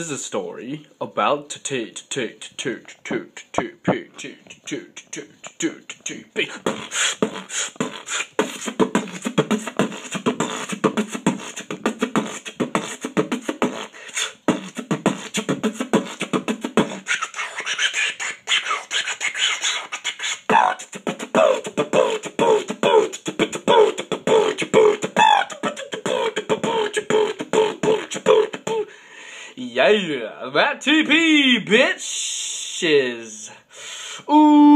is a story about to take to take to take to take to take to take to take to take Yeah, that TP, bitches. Ooh.